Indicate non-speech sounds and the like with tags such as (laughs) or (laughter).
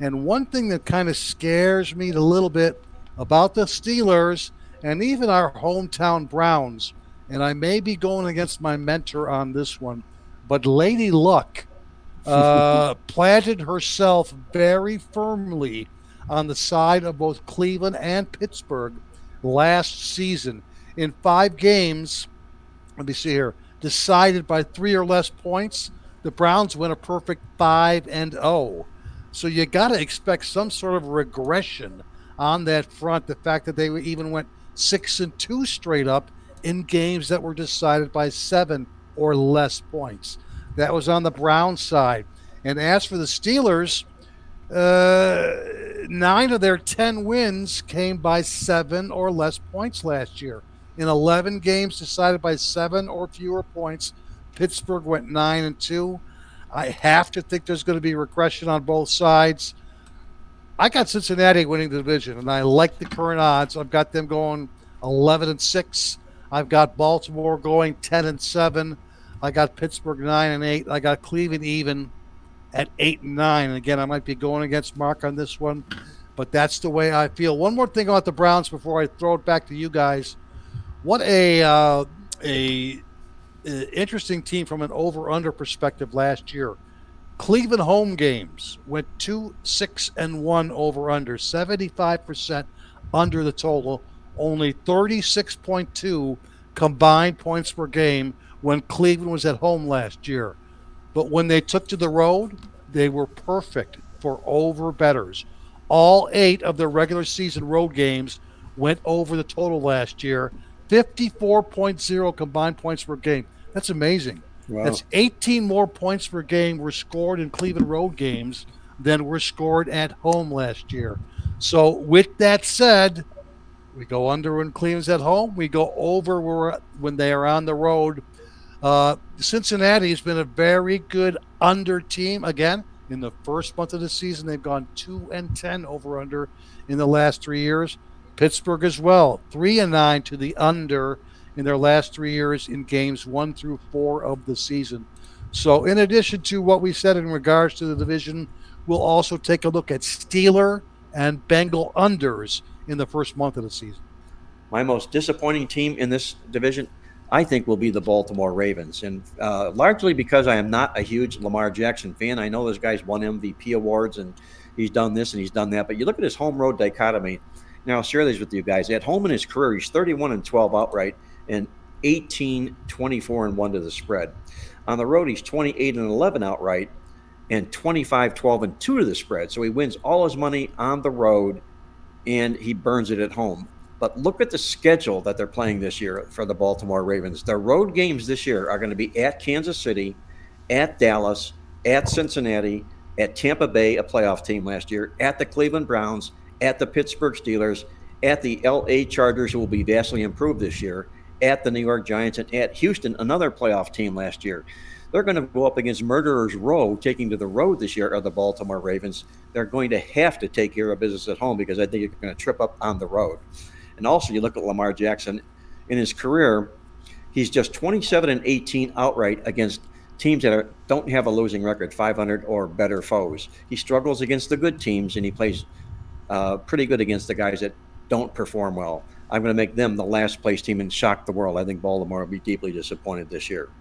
And one thing that kind of scares me a little bit about the Steelers and even our hometown Browns, and I may be going against my mentor on this one, but Lady Luck uh, (laughs) planted herself very firmly on the side of both Cleveland and Pittsburgh last season. In five games, let me see here, decided by three or less points, the Browns went a perfect 5 and 0. So you got to expect some sort of regression on that front. The fact that they even went 6 and 2 straight up in games that were decided by 7 or less points. That was on the Browns side. And as for the Steelers, uh, nine of their 10 wins came by seven or less points last year. In 11 games decided by seven or fewer points, Pittsburgh went nine and two. I have to think there's going to be regression on both sides. I got Cincinnati winning the division, and I like the current odds. I've got them going 11 and six. I've got Baltimore going 10 and seven. I got Pittsburgh nine and eight. I got Cleveland even at eight and nine. And again, I might be going against Marc on this one, but that's the way I feel. One more thing about the Browns before I throw it back to you guys. What a uh, a Uh, interesting team from an over under perspective last year. Cleveland home games went two six and one over under seventy five percent under the total. Only thirty six point two combined points per game when Cleveland was at home last year. But when they took to the road, they were perfect for over betters. All eight of their regular season road games went over the total last year 54.0 combined points per game. That's amazing. Wow. That's 18 more points per game were scored in Cleveland road games than were scored at home last year. So, with that said, we go under when Cleveland's at home. We go over when they are on the road. Uh, Cincinnati has been a very good under team. Again, in the first month of the season, they've gone two and ten over under in the last three years. Pittsburgh as well, three and nine to the under in their last three years in games one through four of the season. So, in addition to what we said in regards to the division, we'll also take a look at Steeler and Bengal unders in the first month of the season. My most disappointing team in this division I think will be the Baltimore Ravens. And uh, largely because I am not a huge Lamar Jackson fan. I know this guy's won MVP awards and he's done this and he's done that. But you look at his home road dichotomy. Now, I'll share these with you guys. At home in his career, he's 31 and 12 outright and 18, 24 and 1 to the spread. On the road, he's 28 and 11 outright and 25, 12 and 2 to the spread. So he wins all his money on the road and he burns it at home. But look at the schedule that they're playing this year for the Baltimore Ravens. Their road games this year are going to be at Kansas City, at Dallas, at Cincinnati, at Tampa Bay, a playoff team last year, at the Cleveland Browns, at the Pittsburgh Steelers, at the LA Chargers, who will be vastly improved this year, at the New York Giants, and at Houston, another playoff team last year. They're going to go up against Murderers Row, taking to the road this year, are the Baltimore Ravens. They're going to have to take care of business at home because I think you're going to trip up on the road. And also, you look at Lamar Jackson in his career, he's just 27 and 18 outright against teams that are, don't have a losing record, 500 or better foes. He struggles against the good teams, and he plays uh, pretty good against the guys that don't perform well. I'm going to make them the last place team and shock the world. I think Baltimore will be deeply disappointed this year.